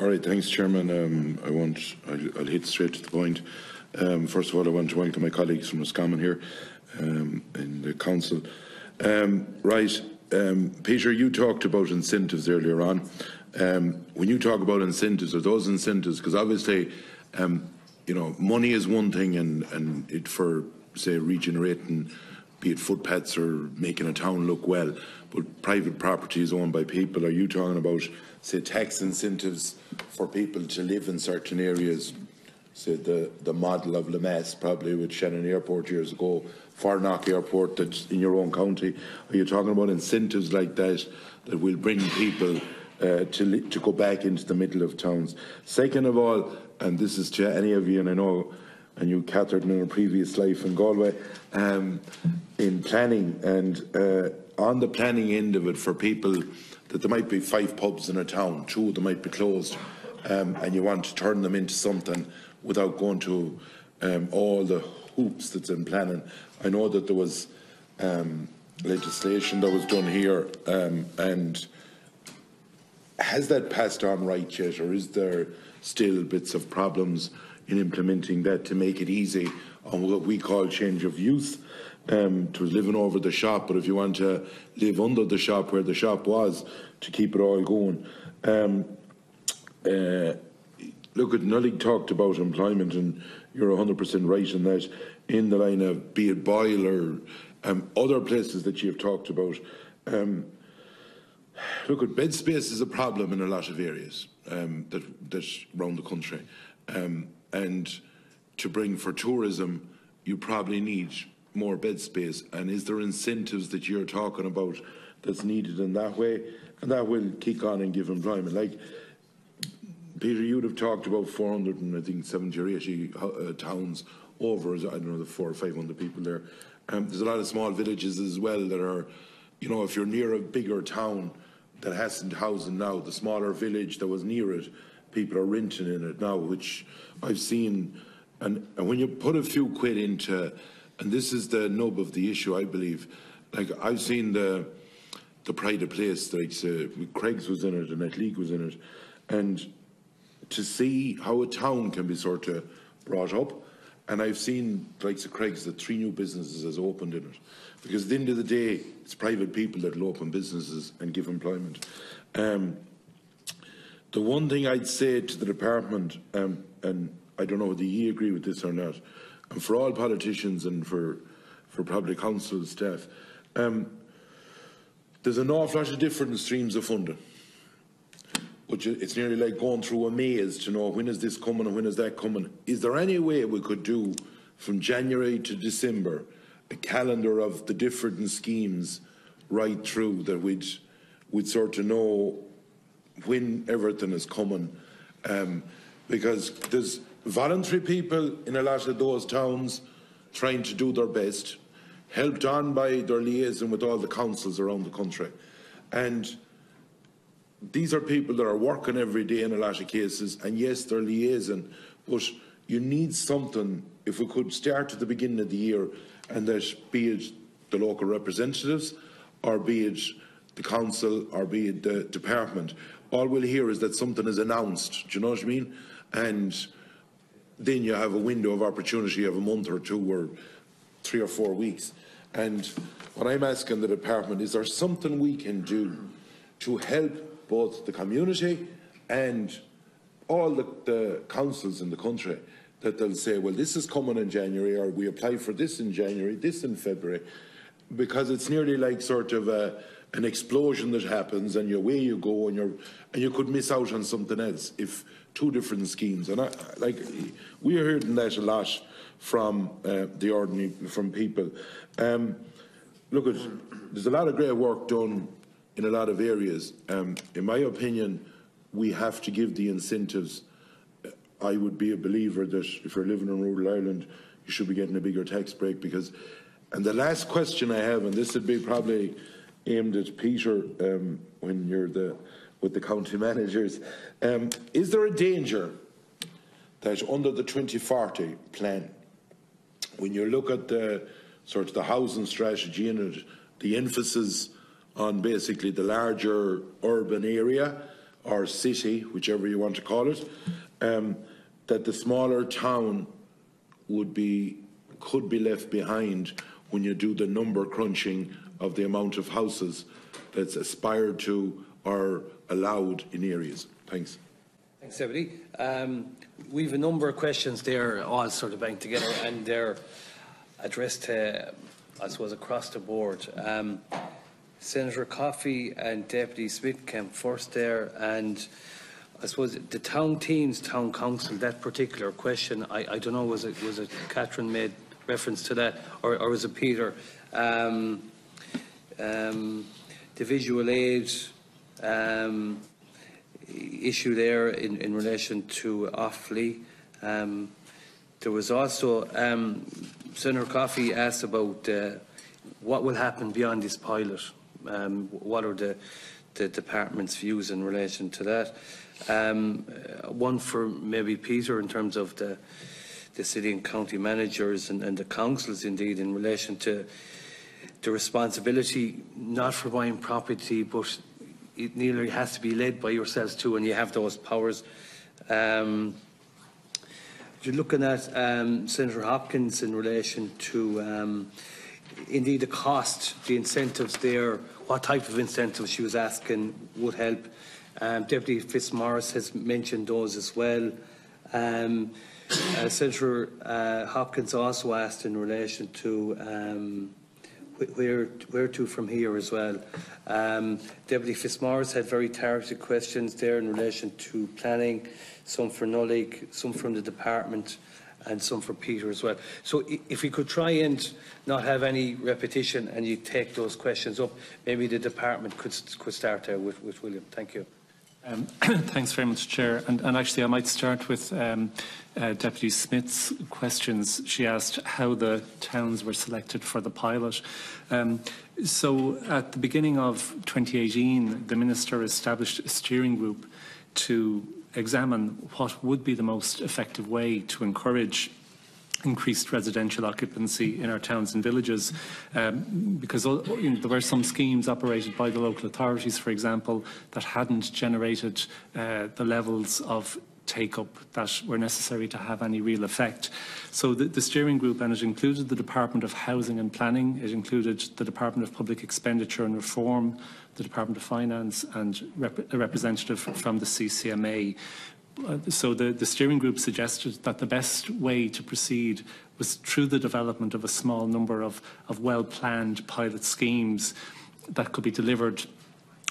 All right, thanks, Chairman. Um, I want, I'll, I'll, hit straight to the point. Um, first of all, I want to welcome my colleagues from Roscommon here um, in the Council. Um, right, um, Peter, you talked about incentives earlier on. Um, when you talk about incentives, are those incentives, because obviously, you know, money is one thing and, and it for, say, regenerating be it footpaths or making a town look well, but private property is owned by people. Are you talking about, say, tax incentives for people to live in certain areas? Say the, the model of Lemass, probably with Shannon Airport years ago, Farnock Airport that's in your own county. Are you talking about incentives like that that will bring people uh, to, to go back into the middle of towns? Second of all, and this is to any of you, and I know and you catered in a previous life in Galway, um, in planning and uh, on the planning end of it for people that there might be five pubs in a town, two of them might be closed, um, and you want to turn them into something without going to um, all the hoops that's in planning. I know that there was um, legislation that was done here, um, and has that passed on right yet, or is there still bits of problems in implementing that to make it easy on what we call change of use. Um, to living over the shop, but if you want to live under the shop where the shop was, to keep it all going. Um, uh, look, at Nullig talked about employment, and you're 100% right in that, in the line of be it Boyle or um, other places that you've talked about. Um, look, at bed space is a problem in a lot of areas um, that, that around the country. Um, and to bring for tourism, you probably need more bed space. And is there incentives that you're talking about that's needed in that way? And that will kick on and give employment. Like, Peter, you'd have talked about 400 and I think 70 or 80 uh, towns over, I don't know, the four or 500 people there. Um, there's a lot of small villages as well that are, you know, if you're near a bigger town that hasn't housing now, the smaller village that was near it, people are renting in it now, which I've seen. And, and when you put a few quid into, and this is the nub of the issue, I believe, like I've seen the the pride of place, like uh, Creggs was in it and Athleague was in it, and to see how a town can be sort of brought up. And I've seen, like the Creggs, that three new businesses has opened in it. Because at the end of the day, it's private people that will open businesses and give employment. Um, the one thing I'd say to the department, um, and I don't know whether you agree with this or not, and for all politicians and for, for public council staff, um, there's an awful lot of different streams of funding. Which it's nearly like going through a maze to know when is this coming and when is that coming. Is there any way we could do from January to December a calendar of the different schemes right through that we'd, we'd sort of know when everything is coming. Um, because there's voluntary people in a lot of those towns trying to do their best, helped on by their liaison with all the councils around the country. And these are people that are working every day in a lot of cases, and yes, they're liaison, but you need something, if we could start at the beginning of the year, and that be it the local representatives, or be it the council, or be it the department, all we'll hear is that something is announced. Do you know what I mean? And then you have a window of opportunity of a month or two or three or four weeks. And what I'm asking the department is there something we can do to help both the community and all the, the councils in the country that they'll say, well, this is coming in January, or we apply for this in January, this in February, because it's nearly like sort of a, an explosion that happens and away you go and you're and you could miss out on something else if two different schemes. And I, like we're hearing that a lot from uh, the ordinary from people. Um, look at there's a lot of great work done in a lot of areas. Um, in my opinion we have to give the incentives. I would be a believer that if you're living in rural Ireland you should be getting a bigger tax break because and the last question I have and this would be probably aimed at Peter um, when you're the with the county managers. Um, is there a danger that under the 2040 plan, when you look at the sort of the housing strategy and the emphasis on basically the larger urban area, or city, whichever you want to call it, um, that the smaller town would be, could be left behind when you do the number crunching of the amount of houses that's aspired to or allowed in areas. Thanks. Thanks, everybody. Um, we have a number of questions there, all sort of banked together, and they're addressed to, I suppose, across the board. Um, Senator Coffey and Deputy Smith came first there, and I suppose the town teams, town council, that particular question, I, I don't know, was it, was it Catherine made reference to that, or, or was it Peter? Um, um, the visual aids um, issue there in, in relation to Offaly. Um, there was also, um, Senator Coffey asked about uh, what will happen beyond this pilot. Um, what are the, the department's views in relation to that? Um, uh, one for maybe Peter in terms of the, the city and county managers and, and the councils indeed in relation to the responsibility not for buying property but it nearly has to be led by yourselves too and you have those powers. Um, you're looking at um, Senator Hopkins in relation to um, indeed the cost, the incentives there, what type of incentives she was asking would help. Um, Deputy Fitzmaurice has mentioned those as well. Um, uh, Senator uh, Hopkins also asked in relation to um, where, where to from here as well. Um, Deputy Fitzmaurice had very targeted questions there in relation to planning, some for Nullig, some from the department and some for Peter as well. So if we could try and not have any repetition and you take those questions up, maybe the department could, could start there with, with William. Thank you. Um, thanks very much, Chair. And, and, actually, I might start with um, uh, Deputy Smith's questions. She asked how the towns were selected for the pilot. Um, so, at the beginning of 2018, the Minister established a steering group to examine what would be the most effective way to encourage increased residential occupancy in our towns and villages um, because you know, there were some schemes operated by the local authorities, for example, that hadn't generated uh, the levels of take-up that were necessary to have any real effect. So the, the, steering group, and it included the Department of Housing and Planning, it included the Department of Public Expenditure and Reform, the Department of Finance and rep a representative from the CCMA. Uh, so the, the steering group suggested that the best way to proceed was through the development of a small number of, of well-planned pilot schemes that could be delivered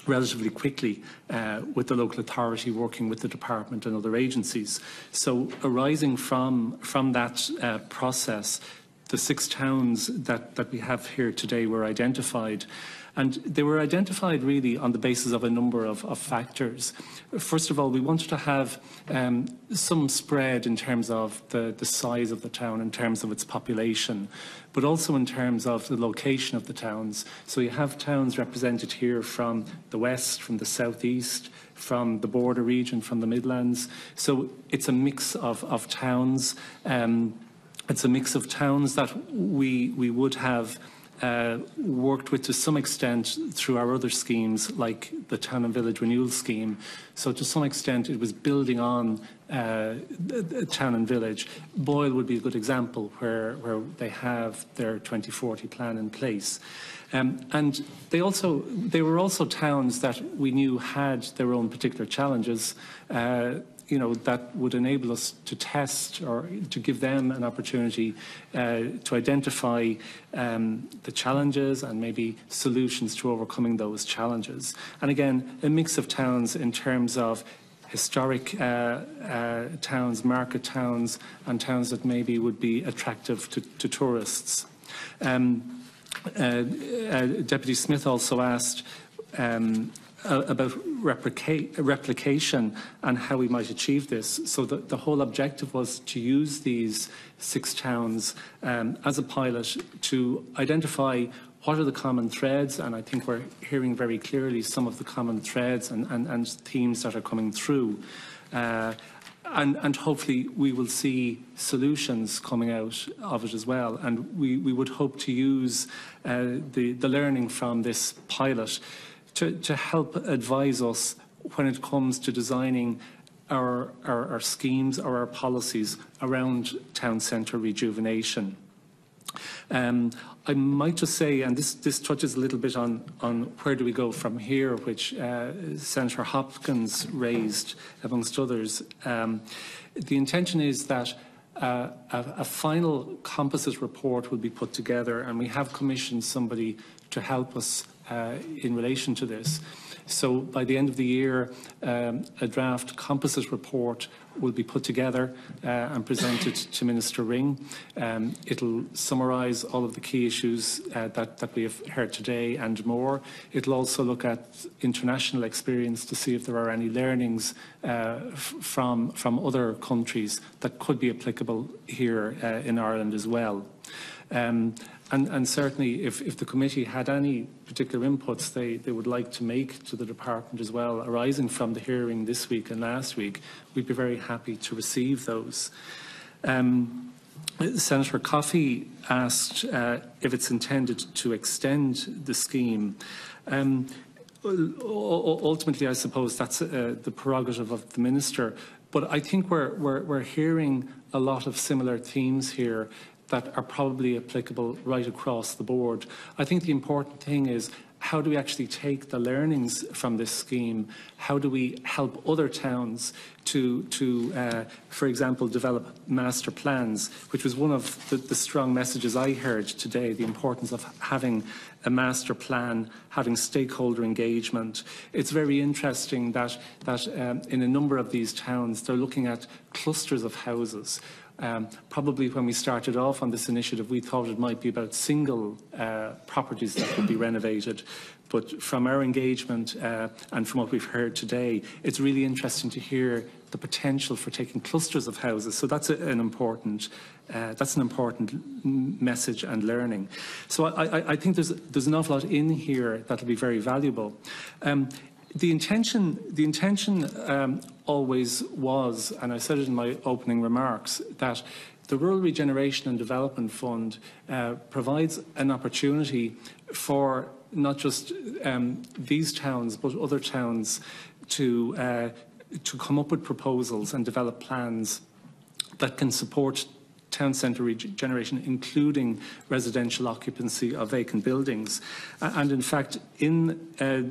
relatively quickly uh, with the local authority working with the department and other agencies. So arising from, from that uh, process, the six towns that, that we have here today were identified and they were identified really on the basis of a number of, of factors. First of all, we wanted to have um, some spread in terms of the, the size of the town, in terms of its population, but also in terms of the location of the towns. So you have towns represented here from the west, from the southeast, from the border region, from the Midlands. So it's a mix of, of towns. Um, it's a mix of towns that we, we would have uh, worked with to some extent through our other schemes like the Town and Village Renewal Scheme. So to some extent it was building on uh, Town and Village. Boyle would be a good example where, where they have their 2040 plan in place. Um, and they also they were also towns that we knew had their own particular challenges. Uh, you know, that would enable us to test or to give them an opportunity uh, to identify um, the challenges and maybe solutions to overcoming those challenges. And again, a mix of towns in terms of historic uh, uh, towns, market towns, and towns that maybe would be attractive to, to tourists. Um, uh, uh Deputy Smith also asked um, uh, about replication and how we might achieve this. So the, the, whole objective was to use these six towns um, as a pilot to identify what are the common threads, and I think we're hearing very clearly some of the common threads and, and, and themes that are coming through. Uh, and, and, hopefully we will see solutions coming out of it as well. And we, we would hope to use uh, the, the learning from this pilot to, to help advise us when it comes to designing our, our, our schemes or our policies around town centre rejuvenation. Um, I might just say, and this, this touches a little bit on, on where do we go from here, which uh, Senator Hopkins raised, amongst others. Um, the intention is that uh, a, a final composite report will be put together, and we have commissioned somebody to help us in relation to this. So by the end of the year, um, a draft composite report will be put together uh, and presented to Minister Ring. Um, it'll summarise all of the key issues uh, that, that we have heard today and more. It'll also look at international experience to see if there are any learnings uh, from, from other countries that could be applicable here uh, in Ireland as well. Um, and, and, certainly, if, if, the committee had any particular inputs they, they, would like to make to the department as well, arising from the hearing this week and last week, we'd be very happy to receive those. Um, Senator Coffey asked uh, if it's intended to extend the scheme. Um, ultimately, I suppose that's uh, the prerogative of the minister. But I think we're, we're, we're hearing a lot of similar themes here that are probably applicable right across the board. I think the important thing is how do we actually take the learnings from this scheme? How do we help other towns to, to uh, for example, develop master plans, which was one of the, the, strong messages I heard today, the importance of having a master plan, having stakeholder engagement. It's very interesting that, that um, in a number of these towns, they're looking at clusters of houses um, probably when we started off on this initiative, we thought it might be about single uh, properties that would be renovated. But from our engagement uh, and from what we've heard today, it's really interesting to hear the potential for taking clusters of houses. So that's a, an important uh, that's an important message and learning. So I, I, I, think there's there's an awful lot in here that'll be very valuable. Um, the intention, the intention um, always was, and I said it in my opening remarks, that the Rural Regeneration and Development Fund uh, provides an opportunity for not just um, these towns, but other towns to, uh, to come up with proposals and develop plans that can support town centre regeneration, including residential occupancy of vacant buildings. And in fact, in uh,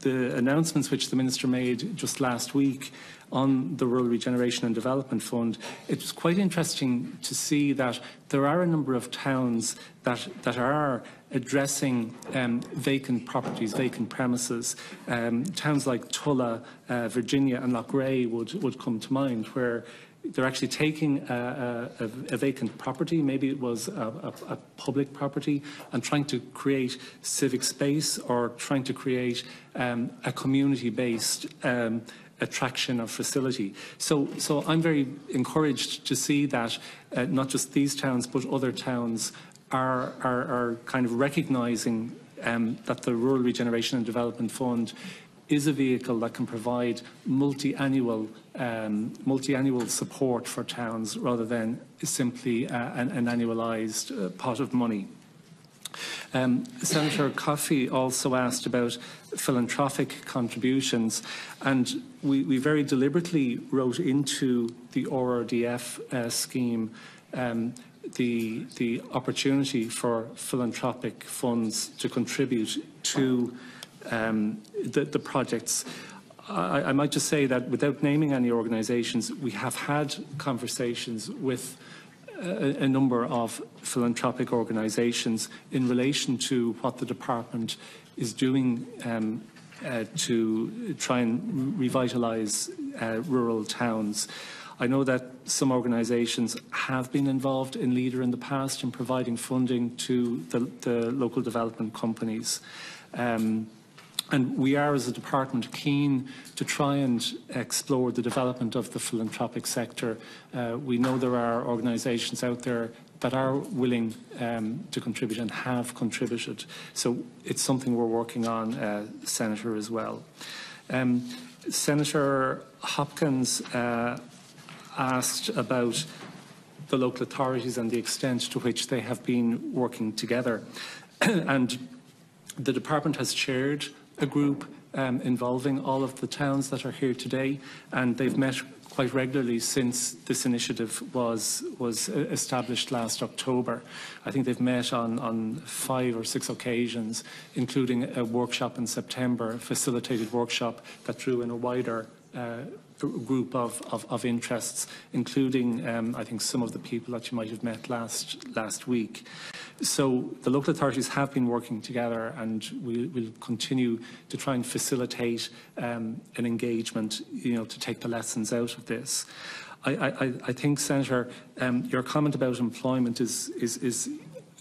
the announcements which the Minister made just last week on the Rural Regeneration and Development Fund, it was quite interesting to see that there are a number of towns that, that are addressing um, vacant properties, vacant premises. Um, towns like Tulla, uh, Virginia and Loughrea would, would come to mind, where they're actually taking a, a, a, vacant property, maybe it was a, a, public property, and trying to create civic space or trying to create um, a community-based um, attraction or facility. So, so I'm very encouraged to see that uh, not just these towns, but other towns are, are, are kind of recognising um, that the Rural Regeneration and Development Fund is a vehicle that can provide multi-annual um, multi-annual support for towns rather than simply uh, an, an annualised uh, pot of money. Um, Senator Coffey also asked about philanthropic contributions, and we, we very deliberately wrote into the RRDF uh, scheme um, the, the opportunity for philanthropic funds to contribute to um, the, the, projects. I, I, might just say that without naming any organisations, we have had conversations with a, a number of philanthropic organisations in relation to what the department is doing um, uh, to try and revitalise uh, rural towns. I know that some organisations have been involved in LEADER in the past in providing funding to the, the local development companies. Um, and we are, as a department, keen to try and explore the development of the philanthropic sector. Uh, we know there are organisations out there that are willing um, to contribute and have contributed. So it's something we're working on, uh, Senator, as well. Um, Senator Hopkins uh, asked about the local authorities and the extent to which they have been working together. and the department has chaired a group um, involving all of the towns that are here today, and they've met quite regularly since this initiative was, was established last October. I think they've met on, on five or six occasions, including a workshop in September, a facilitated workshop that drew in a wider uh, group of, of, of interests, including, um, I think, some of the people that you might have met last, last week. So the local authorities have been working together and we will continue to try and facilitate um, an engagement, you know, to take the lessons out of this. I, I, I think, Senator, um, your comment about employment is, is, is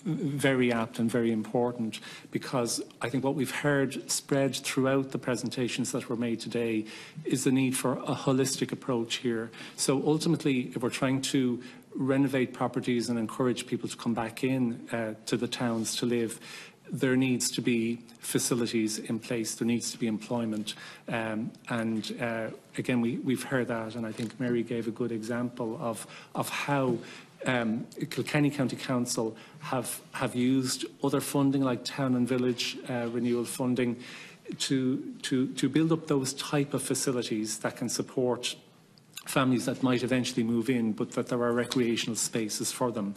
very apt and very important because I think what we've heard spread throughout the presentations that were made today is the need for a holistic approach here. So ultimately, if we're trying to renovate properties and encourage people to come back in uh, to the towns to live, there needs to be facilities in place, there needs to be employment. Um, and uh, again, we, we've heard that, and I think Mary gave a good example of, of how um, Kilkenny County Council have, have used other funding like town and village uh, renewal funding to, to, to build up those type of facilities that can support families that might eventually move in, but that there are recreational spaces for them.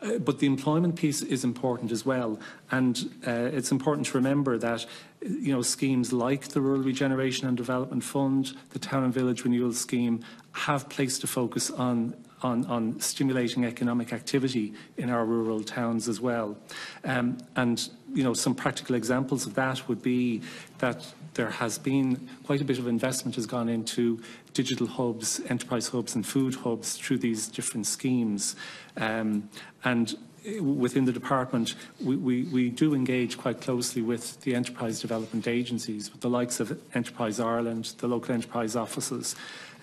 Uh, but the employment piece is important as well, and uh, it's important to remember that you know schemes like the Rural Regeneration and Development Fund, the Town and Village Renewal Scheme, have placed a focus on on, on stimulating economic activity in our rural towns as well. Um, and, you know, some practical examples of that would be that there has been quite a bit of investment has gone into digital hubs, enterprise hubs and food hubs through these different schemes. Um, and within the department, we, we, we, do engage quite closely with the enterprise development agencies, with the likes of Enterprise Ireland, the local enterprise offices,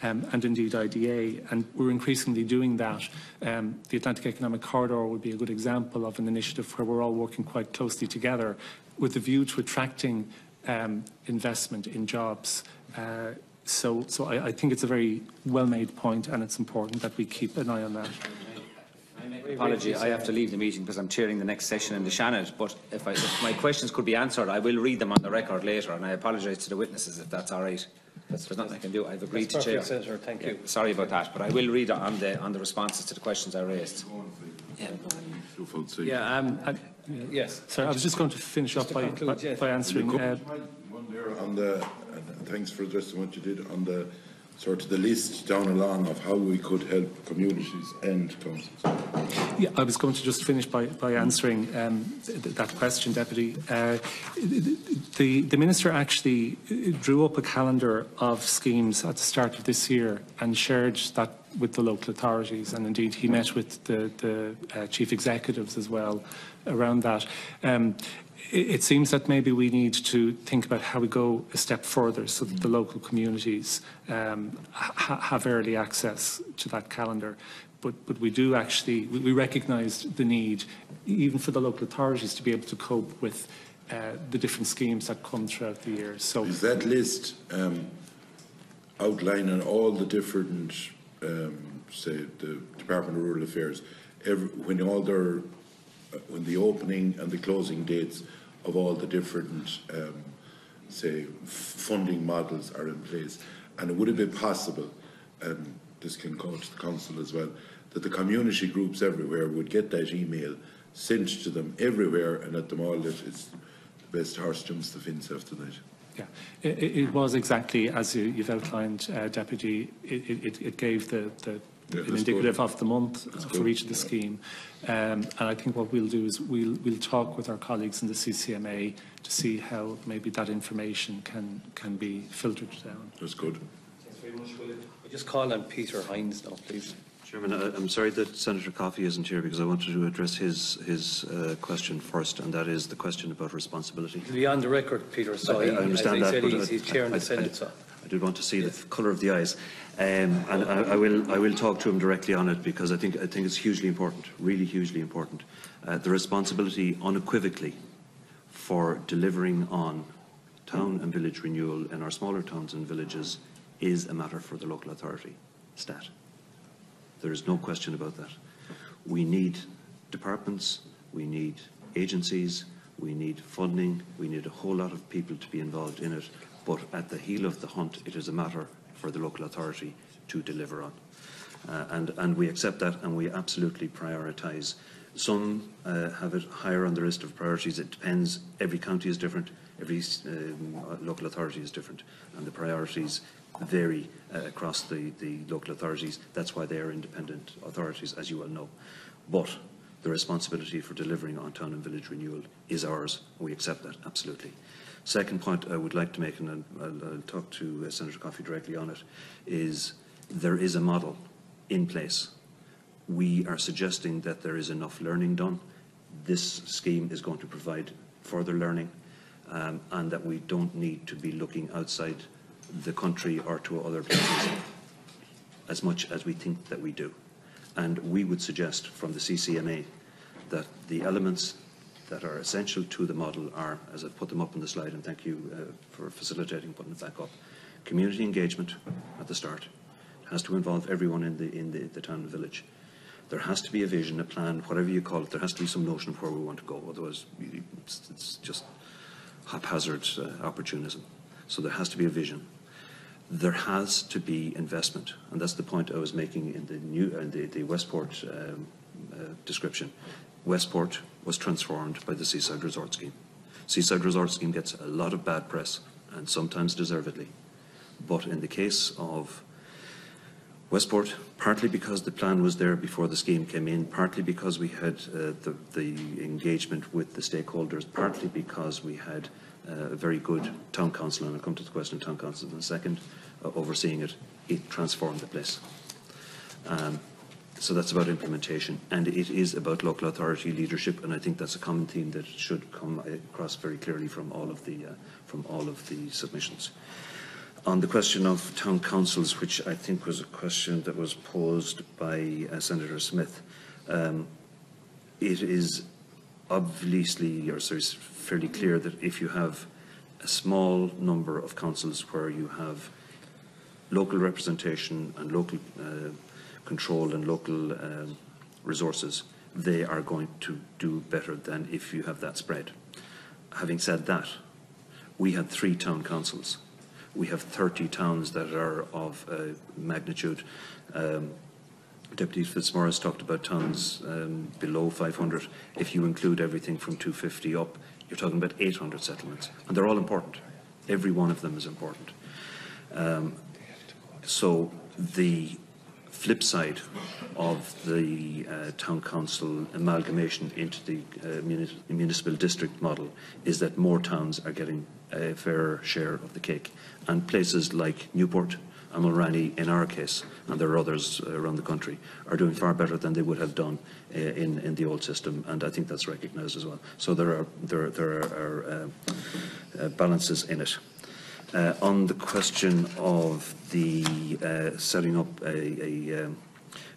um, and indeed IDA. And we're increasingly doing that. Um, the Atlantic Economic Corridor would be a good example of an initiative where we're all working quite closely together with a view to attracting um, investment in jobs. Uh, so, so I, I think it's a very well-made point and it's important that we keep an eye on that. Apology, I have to leave the meeting because I'm chairing the next session in the Seanad, but if, I, if my questions could be answered, I will read them on the record later, and I apologise to the witnesses if that's all right. That's, There's nothing I can do. I've agreed to chair. perfect, Senator. Thank you. Sorry about that, but I will read on the on the responses to the questions I raised. Yeah, um, yes. Sorry, I was just going to finish Just up by, conclude, by, yes. by answering. Uh, One there on the, and thanks for addressing what you did on the, sort of the list down along of how we could help communities and councils. Yeah, I was going to just finish by, by answering um, th that question, Deputy. Uh, the, the Minister actually drew up a calendar of schemes at the start of this year and shared that with the local authorities, and indeed he met with the, the uh, chief executives as well around that. Um, it, it seems that maybe we need to think about how we go a step further so that the local communities um, ha have early access to that calendar but, but we do actually, we, we recognise the need, even for the local authorities, to be able to cope with uh, the different schemes that come throughout the year. So Is that list um, outlining all the different, um, say, the Department of Rural Affairs, every, when all their, uh, when the opening and the closing dates of all the different, um, say, funding models are in place? And it would it be possible, and this can go to the council as well, that the community groups everywhere would get that email sent to them everywhere and at them all that it's the best horse jumps the fence after that. Yeah, it, it was exactly as you, you've outlined, uh, Deputy. It, it, it gave the, the Yeah, an that's indicative good. of the month That's for good, each of the scheme. Um, and I think what we'll do is we'll, we'll talk with our colleagues in the CCMA to see how maybe that information can, can be filtered down. That's good. Thanks very much, William. I just call on Peter Hynes now, please. Chairman, I- I'm sorry that Senator Coffey isn't here because I wanted to address his, his uh, question first, and that is the question about responsibility. He'll be on the record, Peter, so I- he, I understand as I that, said, but he's, he's chairing I- the Senate, so. I did want to see the colour of the eyes. Um, and I, I will, I will talk to him directly on it because I think, I think it's hugely important, really hugely important. Uh, the responsibility unequivocally for delivering on town and village renewal in our smaller towns and villages is a matter for the local authority, stat. There is no question about that. We need departments, we need agencies, we need funding, we need a whole lot of people to be involved in it. But at the heel of the hunt, it is a matter for the local authority to deliver on. Uh, and, and we accept that and we absolutely prioritise. Some uh, have it higher on the list of priorities. It depends. Every county is different. Every um, local authority is different. And the priorities vary uh, across the, the local authorities. That's why they are independent authorities, as you well know. But the responsibility for delivering on town and village renewal is ours. We accept that, absolutely. Second point I would like to make, and I'll, I'll, talk to uh, Senator Coffey directly on it, is there is a model in place. We are suggesting that there is enough learning done. This scheme is going to provide further learning um, and that we don't need to be looking outside the country or to other places as much as we think that we do. And we would suggest from the CCMA that the elements that are essential to the model are, as I've put them up on the slide, and thank you uh, for facilitating putting it back up, community engagement at the start. Has to involve everyone in the, in the, the town and village. There has to be a vision, a plan, whatever you call it. There has to be some notion of where we want to go. Otherwise, it's, it's just haphazard uh, opportunism. So there has to be a vision. There has to be investment, and that's the point I was making in the new uh, the, the Westport um, uh, description. Westport was transformed by the Seaside Resort Scheme. Seaside Resort Scheme gets a lot of bad press, and sometimes deservedly. But in the case of Westport, partly because the plan was there before the scheme came in, partly because we had uh, the, the, engagement with the stakeholders, partly because we had uh, a very good town council, and I'll come to the question of town council in a second, uh, overseeing it, it transformed the place. Um, so that's about implementation, and it is about local authority leadership, and I think that's a common theme that should come across very clearly from all of the uh, from all of the submissions. On the question of town councils, which I think was a question that was posed by uh, Senator Smith, um, it is obviously, or sorry, fairly clear that if you have a small number of councils where you have local representation and local uh, control and local um, resources, they are going to do better than if you have that spread. Having said that, we had three town councils. We have 30 towns that are of uh, magnitude. Um, Deputy Fitzmaurice talked about towns um, below 500. If you include everything from 250 up, you're talking about 800 settlements. And they're all important. Every one of them is important. Um, so the flip side of the uh, town council amalgamation into the uh, municipal district model is that more towns are getting a fair share of the cake. And places like Newport and Mulranny, in our case, and there are others around the country, are doing far better than they would have done uh, in, in the old system. And I think that's recognised as well. So there are, there, there are, uh, uh, balances in it. Uh, on the question of the uh, setting up a, a, um,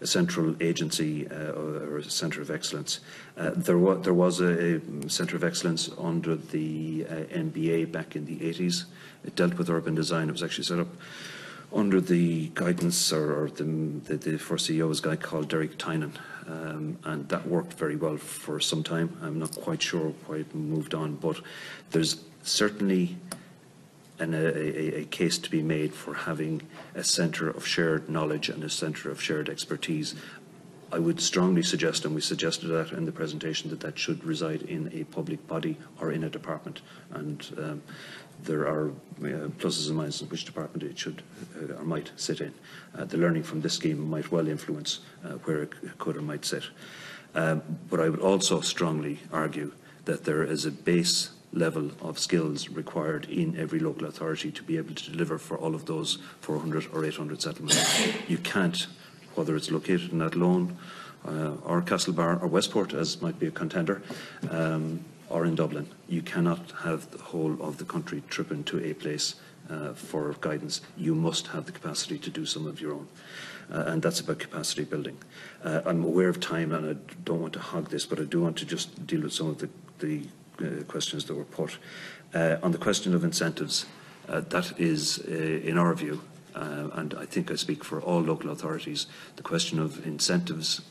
a central agency uh, or a centre of excellence, uh, there, wa there was a, a centre of excellence under the uh, NBA back in the 80s. It dealt with urban design. It was actually set up under the guidance or, or the, the, the first CEO was a guy called Derek Tynan. Um, and that worked very well for some time. I'm not quite sure why it moved on, but there's certainly an, a, a, case to be made for having a centre of shared knowledge and a centre of shared expertise. I would strongly suggest, and we suggested that in the presentation, that that should reside in a public body or in a department. And um, there are uh, pluses and minuses in which department it should uh, or might sit in. Uh, the learning from this scheme might well influence uh, where it could or might sit. Um, but I would also strongly argue that there is a base level of skills required in every local authority to be able to deliver for all of those 400 or 800 settlements. You can't, whether it's located in Athlone uh, or Castlebar or Westport, as might be a contender, um, or in Dublin, you cannot have the whole of the country tripping to a place uh, for guidance. You must have the capacity to do some of your own. Uh, and that's about capacity building. Uh, I'm aware of time and I don't want to hog this, but I do want to just deal with some of the, the uh, questions that were put. Uh, on the question of incentives, uh, that is, in our view, and I think I speak for all local authorities, the question of incentives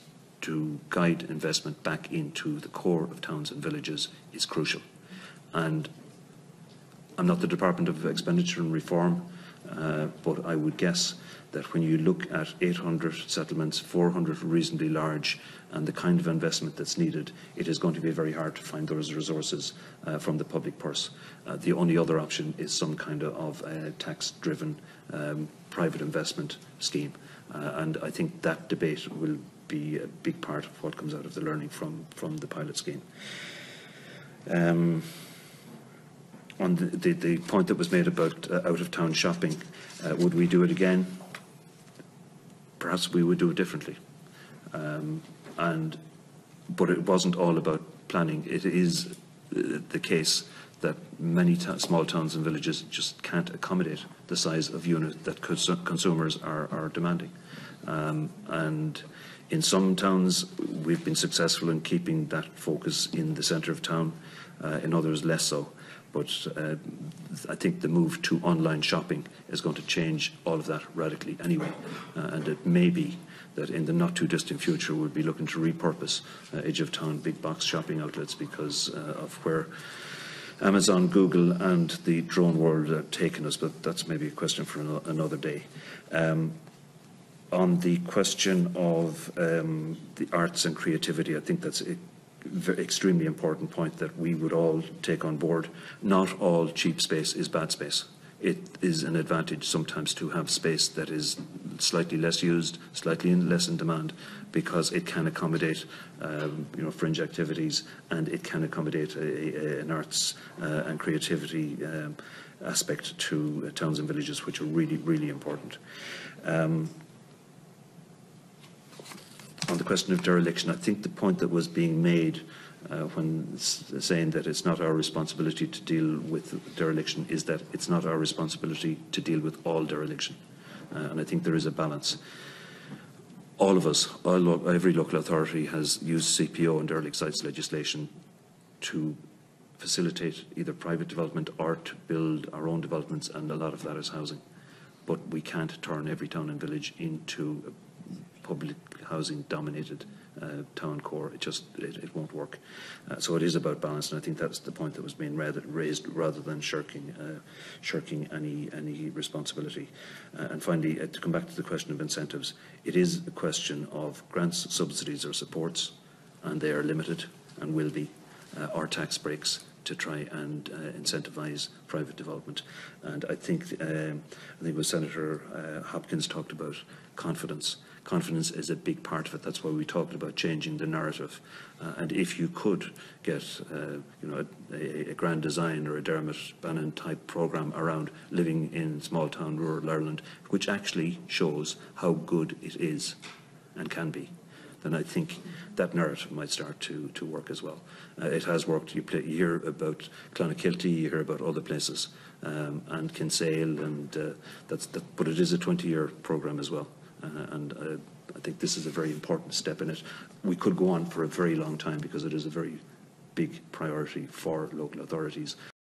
to guide investment back into the core of towns and villages is crucial. And I'm not the Department of Expenditure and Reform, uh, but I would guess that when you look at 800 settlements, 400 reasonably large, and the kind of investment that's needed, it is going to be very hard to find those resources uh, from the public purse. Uh, the only other option is some kind of, tax-driven um, private investment scheme. Uh, and I think that debate will be a big part of what comes out of the learning from, from the pilot scheme. Um, on the, the, the point that was made about uh, out-of-town shopping, uh, would we do it again? Perhaps we would do it differently. Um, and, but it wasn't all about planning. It is uh, the case that many small towns and villages just can't accommodate the size of unit that cons consumers are, are demanding. Um, and in some towns, we've been successful in keeping that focus in the centre of town. Uh, in others, less so. But uh, I think the move to online shopping is going to change all of that radically anyway. Uh, and it may be that in the not too distant future we'll be looking to repurpose uh, edge of town big box shopping outlets because uh, of where Amazon, Google and the drone world have taken us, but that's maybe a question for an another day. Um, on the question of um, the arts and creativity, I think that's extremely important point that we would all take on board. Not all cheap space is bad space. It is an advantage sometimes to have space that is slightly less used, slightly in, less in demand, because it can accommodate, um, you know, fringe activities and it can accommodate a, a, an arts uh, and creativity um, aspect to uh, towns and villages, which are really, really important. Um, on the question of dereliction, I think the point that was being made uh, when saying that it's not our responsibility to deal with dereliction is that it's not our responsibility to deal with all dereliction. Uh, and I think there is a balance. All of us, all every local authority has used CPO and derelict sites legislation to facilitate either private development or to build our own developments, and a lot of that is housing. But we can't turn every town and village into public housing dominated uh, town core. It just it, it won't work. Uh, so it is about balance, and I think that's the point that was being raised rather than shirking uh, shirking any any responsibility. Uh, and finally, uh, to come back to the question of incentives, it is a question of grants, subsidies, or supports, and they are limited and will be, uh, or tax breaks to try and uh, incentivise private development. And I think, um, I think what Senator uh, Hopkins talked about confidence. Confidence is a big part of it. That's why we talked about changing the narrative. Uh, and if you could get, uh, you know, a, a, grand design or a Dermot Bannon type programme around living in small town rural Ireland, which actually shows how good it is and can be then I think that narrative might start to, to work as well. Uh, it has worked. You, play, you, hear about Clonakilty, you hear about other places, um, and Kinsale, and uh, that's that, but it is a 20-year programme as well. Uh, and uh, I think this is a very important step in it. We could go on for a very long time because it is a very big priority for local authorities.